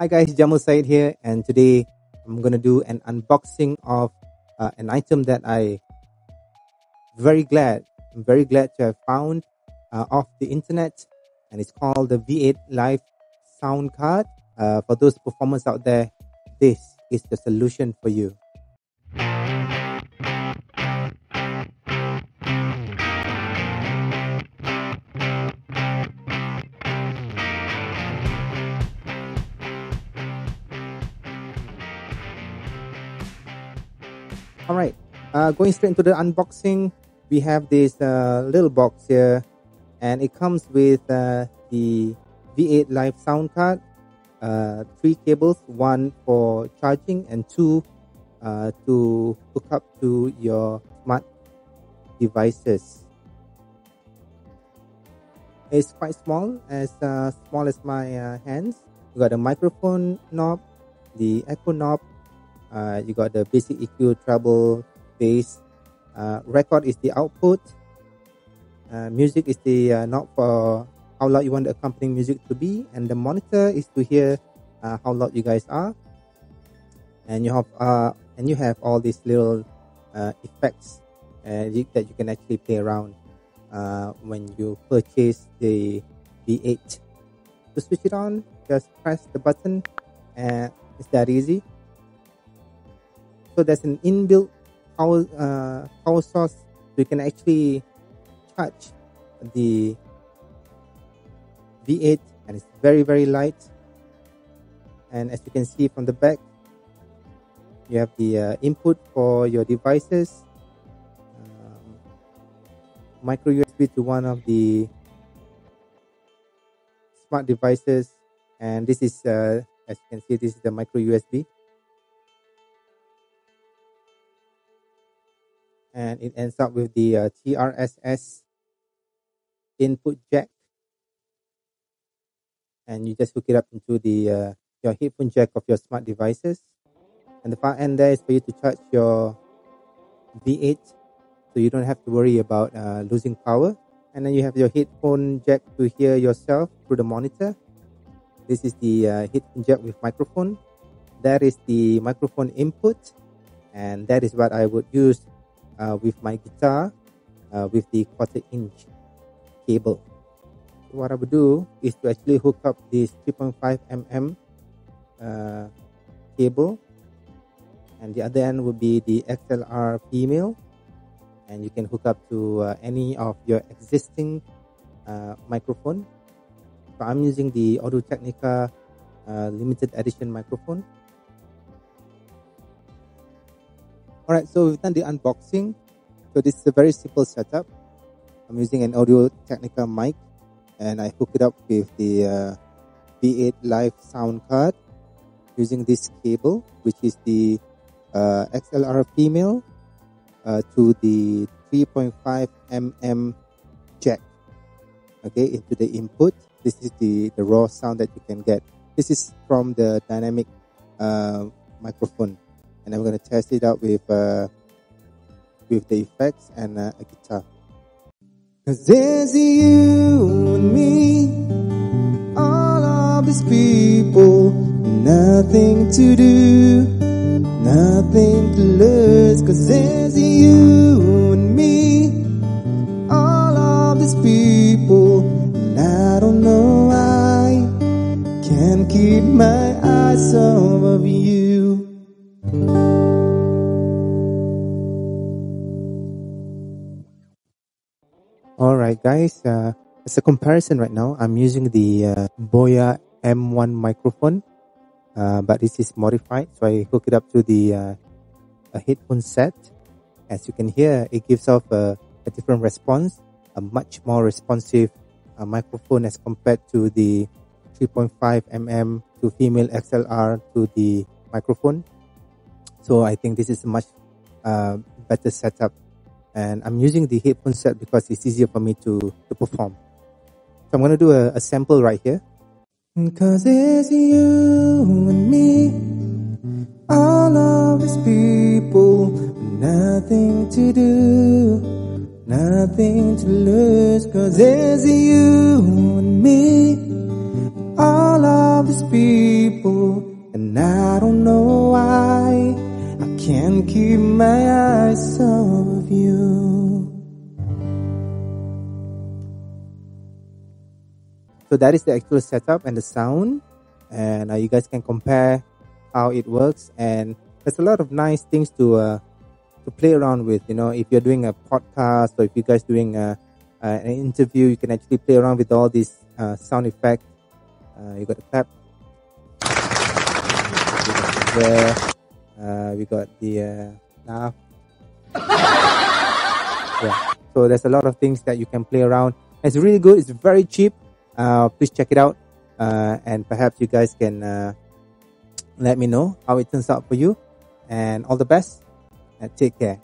Hi guys, Jamiel Said here, and today I'm gonna do an unboxing of uh, an item that I very glad, I'm very glad to have found uh, off the internet, and it's called the V8 Live Sound Card. Uh, for those performers out there, this is the solution for you. All right, uh, going straight into the unboxing, we have this uh, little box here, and it comes with uh, the V8 Live sound card, uh, three cables, one for charging and two uh, to hook up to your smart devices. It's quite small, as uh, small as my hands. You got a microphone knob, the echo knob, uh, you got the basic EQ, treble, bass. Uh, record is the output. Uh, music is the uh, knob for how loud you want the accompanying music to be, and the monitor is to hear uh, how loud you guys are. And you have uh, and you have all these little effects you, that you can actually play around when you purchase the V8. To switch it on, just press the button, and it's that easy so there's an inbuilt power uh, power source so you can actually charge the V8 and it's very very light. And as you can see from the back you have the uh, input for your devices. Um, micro USB to one of the smart devices. And this is uh, as you can see this is the micro USB and it ends up with the uh, TRSS input jack. And you just hook it up into the uh, your headphone jack of your smart devices. And the far end there is for you to charge your V8 so you don't have to worry about uh, losing power. And then you have your headphone jack to hear yourself through the monitor. This is the uh, headphone jack with microphone. That is the microphone input. And that is what I would use uh, with my guitar uh, with the quarter inch cable. So what I would do is to actually hook up this 3.5 mm uh, cable and the other end would be the XLR female and you can hook up to uh, any of your existing uh, microphone. So I'm using the Audio Technica uh, limited edition microphone all right so we've done the unboxing. So this is a very simple setup. I'm using an audio technica mic and i hook it up with the uh, v8 live sound card using this cable which is the uh, xlr female uh, to the 3.5 mm jack. Okay into the input. This is the the raw sound that you can get. This is from the dynamic uh, microphone and I'm to test it out with uh, with the effects and uh, a guitar. Cause there's you and me, all of these people, nothing to do, nothing to lose. Cause there's you and me, all of these people, and I don't know why, can't keep my eyes off of you. All right, guys. Uh, as a comparison right now, I'm using the uh, Boya M1 microphone, uh, but this is modified. So I hook it up to the uh, headphone set. As you can hear, it gives off a, a different response, a much more responsive uh, microphone as compared to the 3.5 mm to female XLR to the microphone. So I think this is a much uh, better setup. And I'm using the headphone set because it's easier for me to, to perform. So I'm going to do a, a sample right here. Cause it's you and me, all of these people, nothing to do, nothing to lose. Cause it's you and me, all of these people so that is the actual setup and the sound, and uh, you guys can compare how it works. And there's a lot of nice things to uh, to play around with. You know, if you're doing a podcast or if you guys doing a, uh, an interview, you can actually play around with all these uh, sound effects. Uh, you got the clap. Uh, we got the uh, laugh. yeah. So there's a lot of things that you can play around. It's really good. It's very cheap. Uh, please check it out. Uh, and perhaps you guys can uh, let me know how it turns out for you. And all the best and take care.